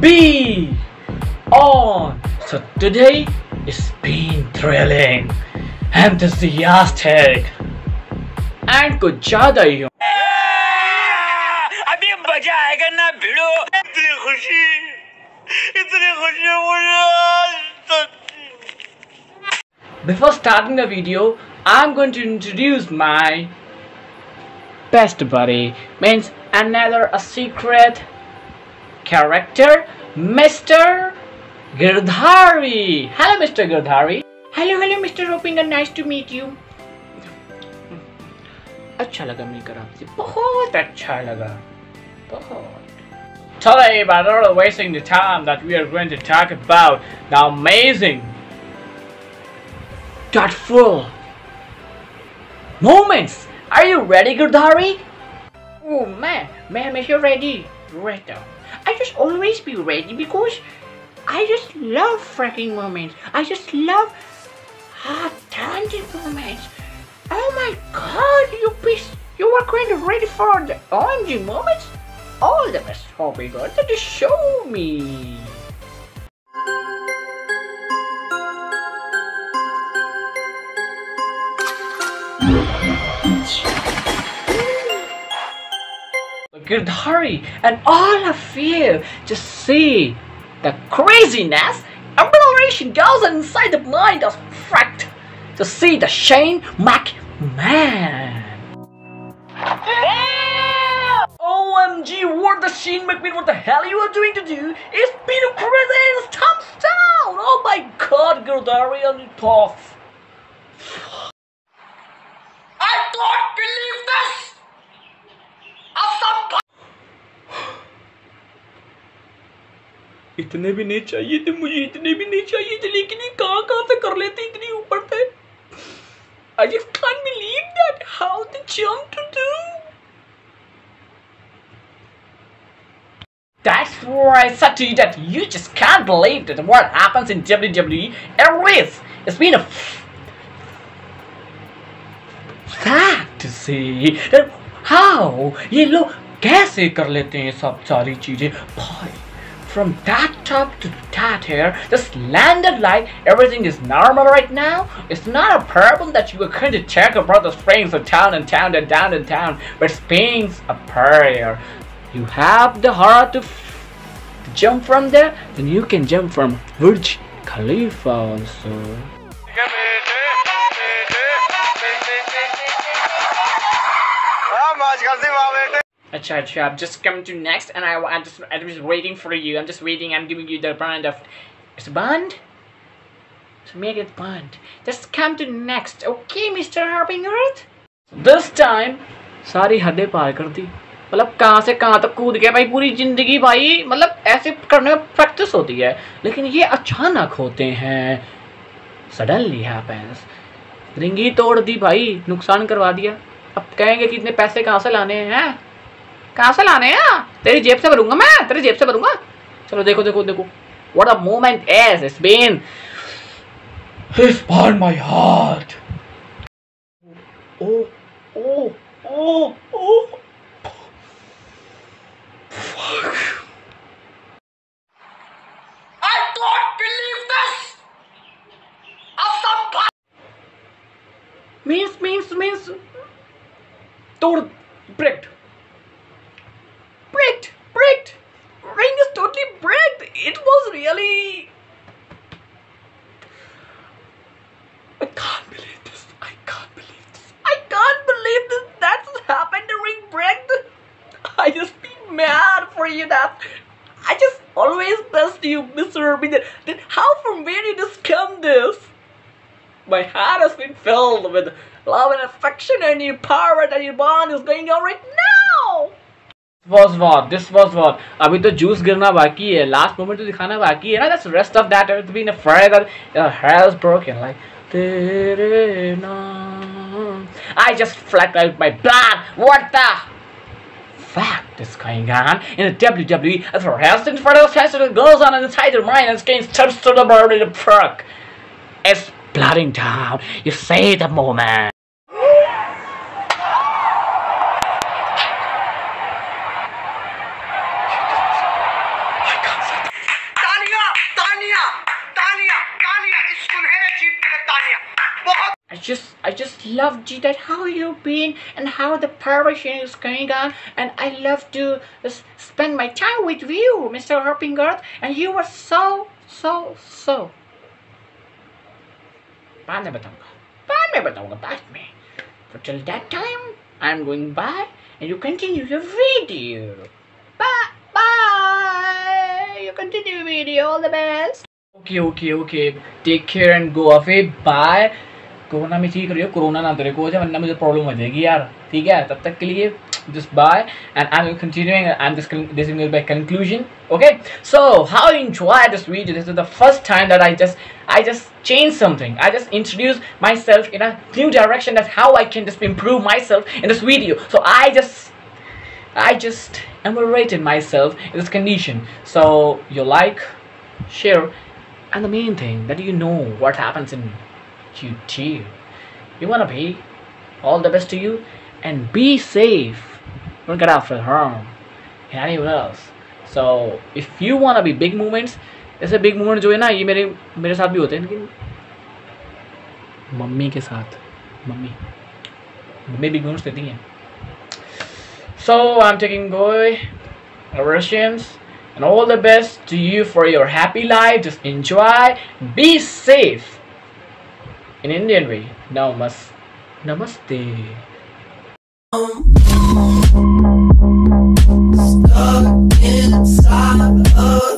be on. So today it's been thrilling, enthusiastic, and कुछ ज़्यादा ही अभी मजा आएगा ना भिड़ो इतनी खुशी इतनी खुशी मुझे Before starting the video, I'm going to introduce my best buddy. Means another a secret character, Mr. Girdhari. Hello, Mr. Girdhari. Hello, hello, Mr. Rupinder. Nice to meet you. अच्छा लगा मिलकर आपसे बहुत अच्छा लगा बहुत Today, but not wasting the time that we are going to talk about the amazing, thoughtful moments. Are you ready, Girdhari? Oh man, man, is you ready? Right now. I just always be ready because I just love freaking moments. I just love hot talented moments. Oh my god, you piece you are kind of ready for the OMG moments? All the best, Hobby God, just show me. Girdhari and all of you just see the craziness exploration goes inside the mind of Fract to see the Shane McMahon. OMG, what the Shane McMahon, what the hell you are doing to do? Been a crazy thumbs down! Oh my god, Girdhari and tough. I don't believe this इतने भी नहीं चाहिए थे मुझे इतने भी नहीं चाहिए थे लेकिन ये कहाँ कहाँ से कर लेते इतनी ऊपर थे I just can't believe that how they jump to do That's why I said to you that you just can't believe that what happens in WWE always it's been a fact to see that how ये लोग कैसे कर लेते हैं सब सारी चीजें भाई from that top to that here just landed like everything is normal right now it's not a problem that you are going to check about the springs of town and town and down and town but springs a prayer you have the heart to, f- to jump from there then you can jump from Burj Khalifa also हम आज कर दी Acha, acha, I've just come to next, and I, I'm just, I'm just waiting for you. I'm just waiting. I'm giving you the brand of, it's a band. So make it band. Just come to next, okay, Mr. Harbinger? This time, सारी हदें पार कर दी मतलब कहाँ से कहाँ तक कूद गया भाई पूरी ज़िंदगी भाई मतलब ऐसे करने में प्रैक्टिस होती है लेकिन ये अचानक होते हैं सडनली हैपेंस रिंगी तोड़ दी भाई नुकसान करवा दिया अब कहेंगे कि इतने पैसे कहाँ से लाने हैं कहाँ से लाने हैं? तेरी जेब से भरूँगा मैं? तेरी जेब से भरूँगा? चलो देखो देखो देखो। What a moment as it's my heart oh oh oh believe this तोड़ break really? I can't believe this. I can't believe this. I can't believe this. That's what happened the ring bricked I just be mad for you that I just always best you Mr. That, that how from where did this come this? My heart has been filled with love and affection and your power and your bond is going on right now was what this was what अभी तो juice गिरना बाकी है last moment तो दिखाना बाकी है ना that's the rest of that it's been afraid that your hair is broken like तेरे नाम I just flagged out my blood what the fact is going on in the WWE as for wrestling for those that goes on inside your mind and gains touch to the bird in the truck it's blooding down you say the moment I just I just love G that how you been and how the preparation is going on. And I love to spend my time with you Mr. Hoping Arth and you were so so so. बाद में बताऊंगा बाद में बताऊंगा बाद that time I am going by and you continue your video. Bye bye. You continue video. All the best. Okay okay okay. Take care and go away bye. Corona में ठीक रही हो कोरोना ना तेरे को हो जाए वरना मुझे प्रॉब्लम हो जाएगी यार ठीक है तब तक के लिए just bye and I'm continuing I'm just con- this is going to be a conclusion okay so how you enjoy this video this is the first time that I just I just changed something I just introduced myself in a new direction that's how I can just improve myself in this video so I just I just emulated myself in this condition so you like share and the main thing that you know what happens in YouTube you wanna be all the best to you and be safe don't get out for harm and anyone else so if you wanna be big movements ऐसे big movement जो है ना ये मेरे मेरे साथ भी होते हैं लेकिन मम्मी के साथ मम्मी मम्मी बिग मूवमेंट्स देती हैं So I'm taking boy Russians and all the best to you for your happy life. Just enjoy, be safe. In Indian way, namas, namaste. Stuck inside of